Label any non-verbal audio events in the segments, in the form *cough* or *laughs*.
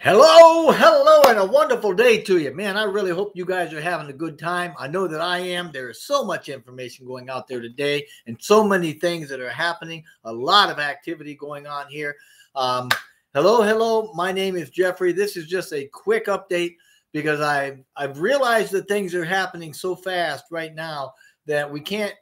Hello, hello, and a wonderful day to you. Man, I really hope you guys are having a good time. I know that I am. There is so much information going out there today and so many things that are happening, a lot of activity going on here. Um, hello, hello. My name is Jeffrey. This is just a quick update because I've, I've realized that things are happening so fast right now that we can't,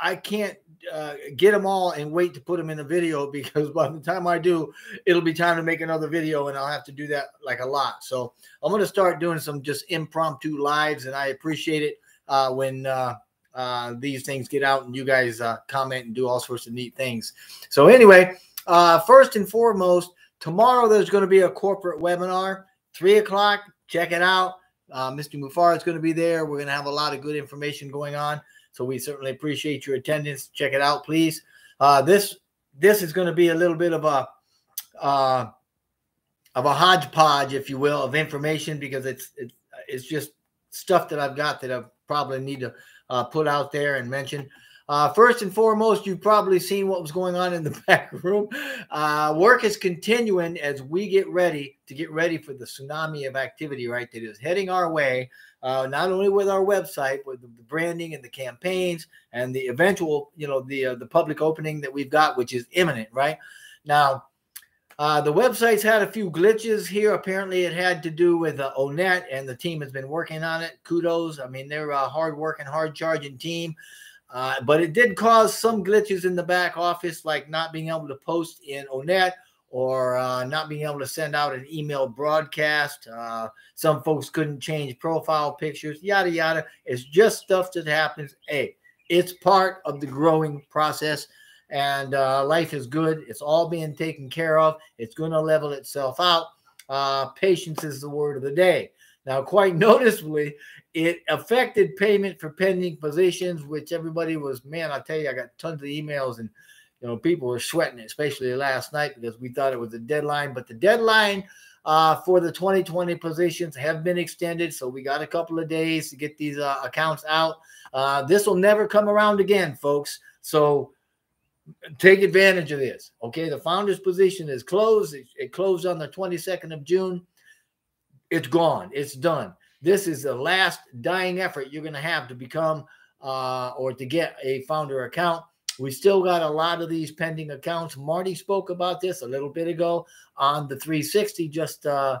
I can't uh, get them all and wait to put them in the video *laughs* because by the time I do, it'll be time to make another video and I'll have to do that like a lot. So I'm going to start doing some just impromptu lives and I appreciate it uh, when uh, uh these things get out and you guys uh, comment and do all sorts of neat things. So anyway, uh, first and foremost, tomorrow there's going to be a corporate webinar, three o'clock. Check it out. Mr. Mufareh is going to be there. We're going to have a lot of good information going on. So we certainly appreciate your attendance. Check it out, please. Uh, this this is going to be a little bit of a uh, of a hodgepodge, if you will, of information because it's it's, it's just stuff that I've got that I probably need to uh, put out there and mention. Uh, first and foremost, you've probably seen what was going on in the *laughs* back room. Uh, work is continuing as we get ready to get ready for the tsunami of activity, right? That is heading our way uh, not only with our website, with the branding and the campaigns and the eventual, you know, the uh, the public opening that we've got, which is imminent, right? Now, uh, the website's had a few glitches here. Apparently, it had to do with uh, Onet, and the team has been working on it. Kudos. I mean, they're a hard working, hard charging team. Uh, but it did cause some glitches in the back office, like not being able to post in Onet or uh, not being able to send out an email broadcast. Uh, some folks couldn't change profile pictures, yada, yada. It's just stuff that happens. Hey, it's part of the growing process, and uh, life is good. It's all being taken care of. It's going to level itself out. Uh, patience is the word of the day. Now, quite *laughs* noticeably, it affected payment for pending positions, which everybody was, man, I tell you, I got tons of emails and you know, people were sweating, it, especially last night because we thought it was a deadline. But the deadline uh, for the 2020 positions have been extended, so we got a couple of days to get these uh, accounts out. Uh, this will never come around again, folks. So take advantage of this. Okay, the founder's position is closed. It, it closed on the 22nd of June. It's gone. It's done. This is the last dying effort you're going to have to become uh, or to get a founder account. We still got a lot of these pending accounts. Marty spoke about this a little bit ago on the 360 just uh,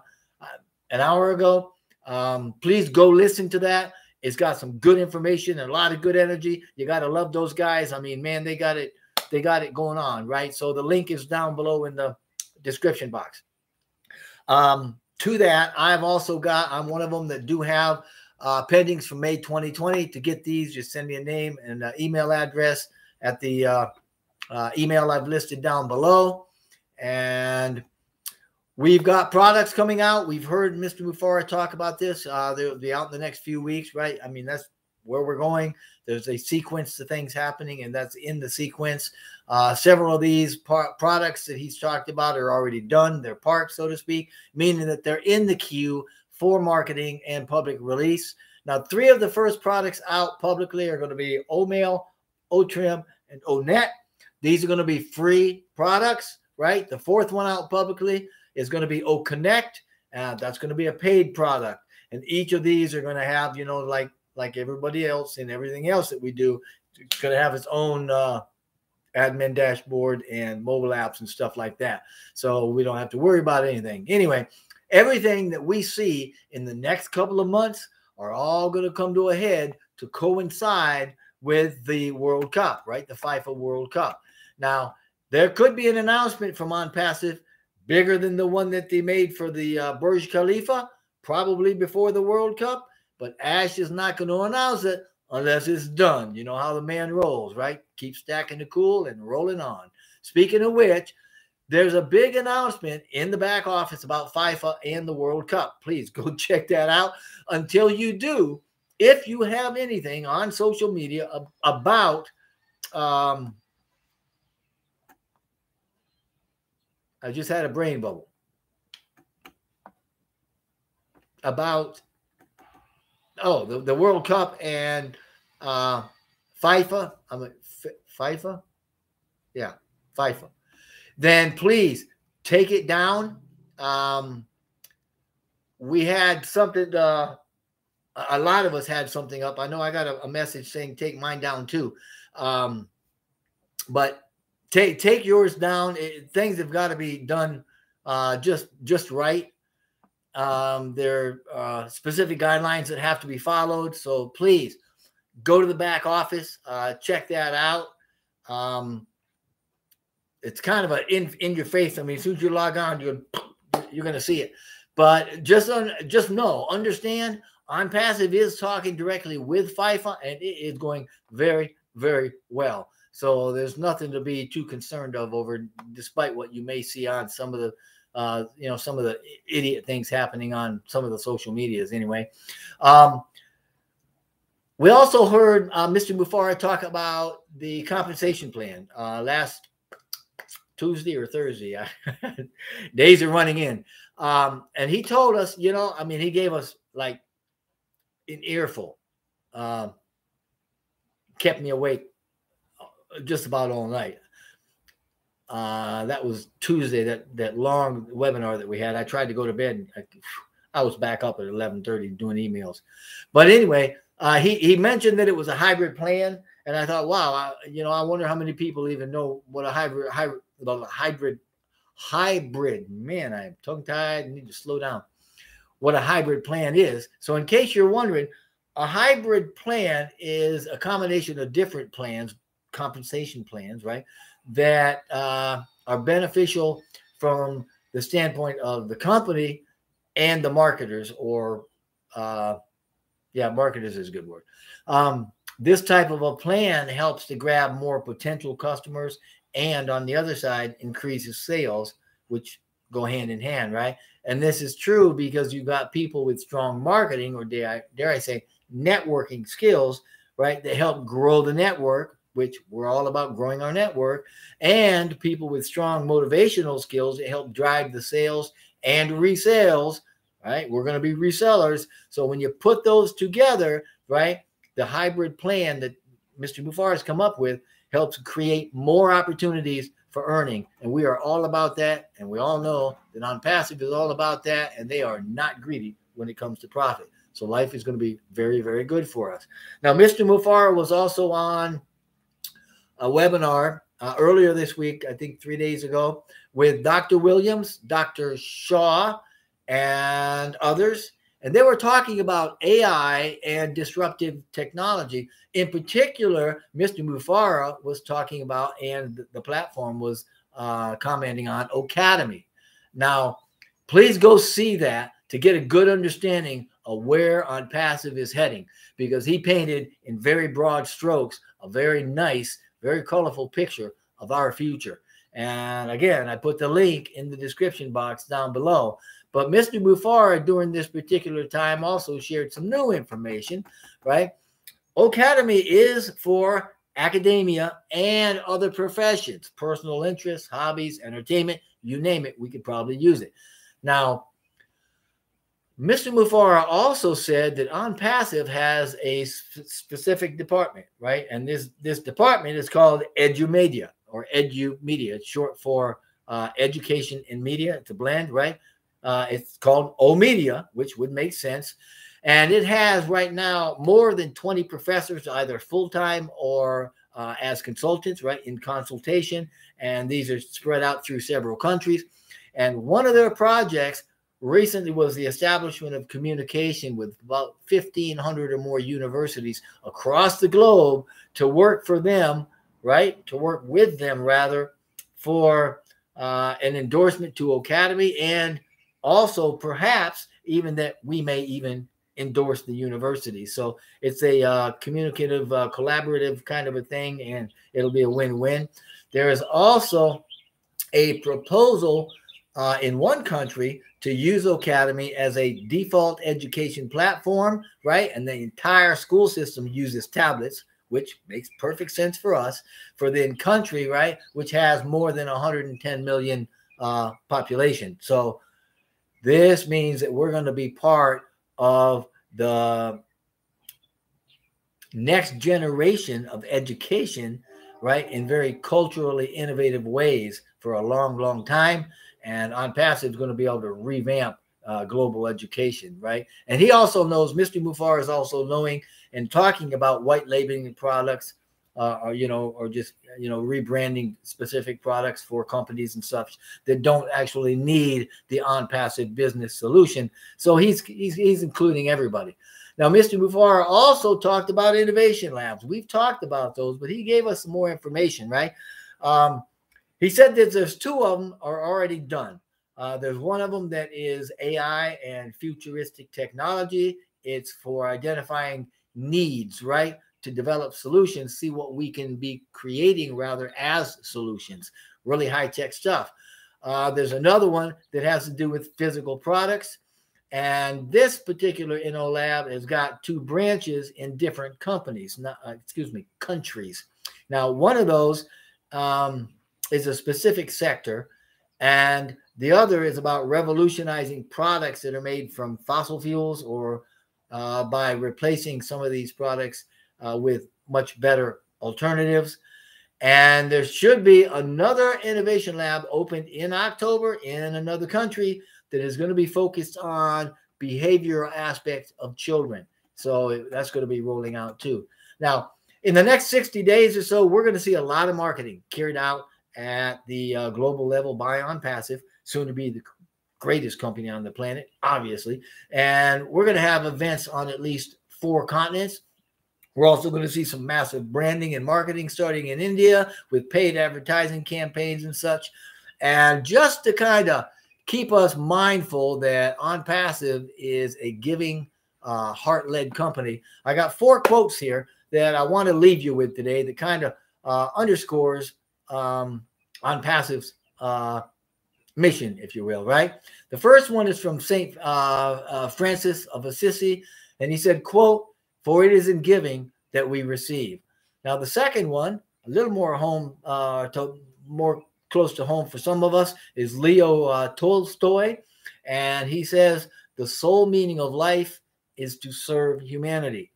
an hour ago. Um, please go listen to that. It's got some good information and a lot of good energy. You got to love those guys. I mean, man, they got it. They got it going on, right? So the link is down below in the description box. Um, to that, I've also got. I'm one of them that do have uh, pendings for May 2020. To get these, just send me a name and uh, email address at the uh, uh, email I've listed down below. And we've got products coming out. We've heard Mr. Mufareh talk about this. Uh, they'll be out in the next few weeks, right? I mean, that's where we're going. There's a sequence to things happening, and that's in the sequence. Uh, several of these products that he's talked about are already done. They're parked, so to speak, meaning that they're in the queue for marketing and public release. Now, three of the first products out publicly are going to be Omail, Otrim, and Onet. These are going to be free products, right? The fourth one out publicly is going to be OConnect. Uh, that's going to be a paid product. And each of these are going to have, you know, like like everybody else and everything else that we do, it's going to have its own uh, admin dashboard and mobile apps and stuff like that. So we don't have to worry about anything. Anyway, everything that we see in the next couple of months are all going to come to a head to coincide with the World Cup, right? The FIFA World Cup. Now, there could be an announcement from OnPassive bigger than the one that they made for the uh, Burj Khalifa, probably before the World Cup. But Ash is not going to announce it unless it's done. You know how the man rolls, right? Keep stacking the cool and rolling on. Speaking of which, there's a big announcement in the back office about FIFA and the World Cup. Please go *laughs* check that out. Until you do, if you have anything on social media about um, I just had a brain bubble about oh the, the World Cup and uh, FIFA. I'm a FIFA, yeah, FIFA. Then please take it down. Um, we had something. Uh, a lot of us had something up. I know I got a, a message saying take mine down too. Um, but take take yours down. It, things have got to be done uh, just just right. Um, there are uh, specific guidelines that have to be followed. So please go to the back office, uh, check that out. Um, it's kind of a in in your face. I mean, as soon as you log on, you're you're going to see it. But just on, just know, understand, on passive is talking directly with FIFA, and it is going very, very well. So there's nothing to be too concerned of over, despite what you may see on some of the, uh, you know, some of the idiot things happening on some of the social medias. Anyway, um, we also heard uh, Mr. Mufareh talk about the compensation plan uh, last Tuesday or Thursday. *laughs* Days are running in. Um, and he told us, you know, I mean, he gave us like an earful, uh, kept me awake uh, just about all night. Uh, that was Tuesday, that that long webinar that we had. I tried to go to bed. I, I was back up at 11:30 doing emails. But anyway, uh, he he mentioned that it was a hybrid plan, and I thought, wow, I, you know, I wonder how many people even know what a hybrid hybrid hybrid hybrid. Man, I'm tongue tied. Need to slow down. What a hybrid plan is. So, in case you're wondering, a hybrid plan is a combination of different plans, compensation plans, right? That uh, are beneficial from the standpoint of the company and the marketers, or uh, yeah, marketers is a good word. Um, this type of a plan helps to grab more potential customers and on the other side increases sales which go hand in hand right and this is true because you've got people with strong marketing or dare I, dare I say networking skills right that help grow the network which we're all about growing our network and people with strong motivational skills that help drive the sales and resales right we're going to be resellers so when you put those together right the hybrid plan that mr Mufareh has come up with helps create more opportunities for earning. And we are all about that. And we all know that On Passive is all about that. And they are not greedy when it comes to profit. So life is going to be very, very good for us. Now, Mr. Mufareh was also on a webinar uh, earlier this week, I think three days ago, with Dr. Williams, Dr. Shah, and others. And they were talking about AI and disruptive technology. In particular, Mr. Mufareh was talking about, and the platform was uh, commenting on O-Cademy. Now, please go see that to get a good understanding of where on passive is heading, because he painted in very broad strokes a very nice, very colorful picture of our future. And again, I put the link in the description box down below. But Mr. Mufareh during this particular time also shared some new information, right? O-Cademy is for academia and other professions, personal interests, hobbies, entertainment, you name it, we could probably use it. Now, Mr. Mufareh also said that OnPassive has a specific department, right? And this this department is called EduMedia or Edu Media. It's short for uh, education and media. It's a blend, right? Uh, it's called O Media, which would make sense. And it has right now more than 20 professors, either full time or uh, as consultants, right, in consultation. And these are spread out through several countries. And one of their projects recently was the establishment of communication with about 1,500 or more universities across the globe to work for them, right, to work with them rather for uh, an endorsement to O-Cademy and also perhaps even that we may even endorse the university. So it's a uh, communicative, uh, collaborative kind of a thing, and it'll be a win-win. There is also a proposal uh, in one country to use O-Cademy as a default education platform, right? And the entire school system uses tablets, which makes perfect sense for us. For the country, right, which has more than 110 million uh, population. So this means that we're going to be part of the next generation of education, right, in very culturally innovative ways for a long, long time. And OnPassive is going to be able to revamp uh, global education, right? And he also knows, Mr. Mufareh is also knowing and talking about white labeling products, uh, or you know, or just you know, rebranding specific products for companies and such that don't actually need the OnPassive business solution. So he's he's he's including everybody. Now, Mr. Mufareh also talked about innovation labs. We've talked about those, but he gave us some more information, right? Um, he said that there's two of them are already done. Uh, there's one of them that is AI and futuristic technology. It's for identifying needs, right? To develop solutions, see what we can be creating rather as solutions. Really high tech stuff. Uh, there's another one that has to do with physical products. And this particular Inno Lab has got two branches in different companies, not, uh, excuse me, countries. Now, one of those um, is a specific sector, and the other is about revolutionizing products that are made from fossil fuels or uh, by replacing some of these products uh, with much better alternatives. And there should be another innovation lab opened in October in another country that is going to be focused on behavioral aspects of children. So that's going to be rolling out too. Now, in the next 60 days or so, we're going to see a lot of marketing carried out at the uh, global level by On Passive, soon to be the greatest company on the planet, obviously. And we're going to have events on at least four continents. We're also going to see some massive branding and marketing starting in India with paid advertising campaigns and such. And just to kind of keep us mindful that OnPassive is a giving, uh, heart led company. I got four quotes here that I want to leave you with today that kind of uh, underscores um, OnPassive's uh, mission, if you will, right? The first one is from St. Uh, uh, Francis of Assisi, and he said, quote, for it is in giving that we receive. Now, the second one, a little more home, uh, to, more close to home for some of us is Leo uh, Tolstoy. And he says, the sole meaning of life is to serve humanity.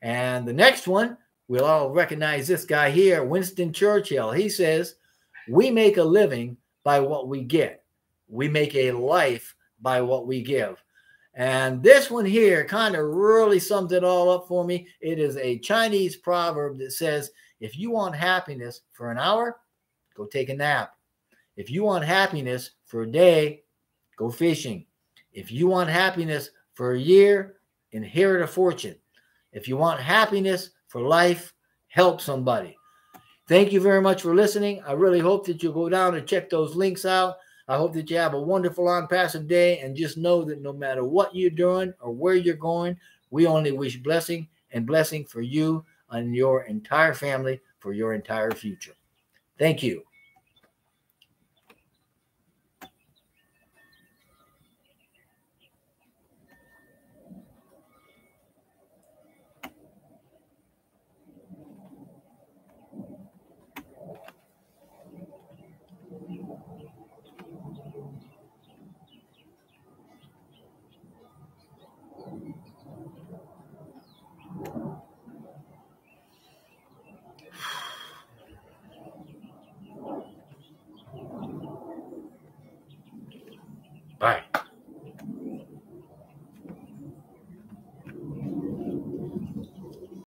And the next one, we'll all recognize this guy here, Winston Churchill. He says, we make a living by what we get. We make a life by what we give. And this one here kind of really sums it all up for me. It is a Chinese proverb that says, if you want happiness for an hour, go take a nap. If you want happiness for a day, go fishing. If you want happiness for a year, inherit a fortune. If you want happiness for life, help somebody. Thank you very much for listening. I really hope that you'll go down and check those links out. I hope that you have a wonderful OnPassive day and just know that no matter what you're doing or where you're going, we only wish blessing and blessing for you and your entire family for your entire future. Thank you.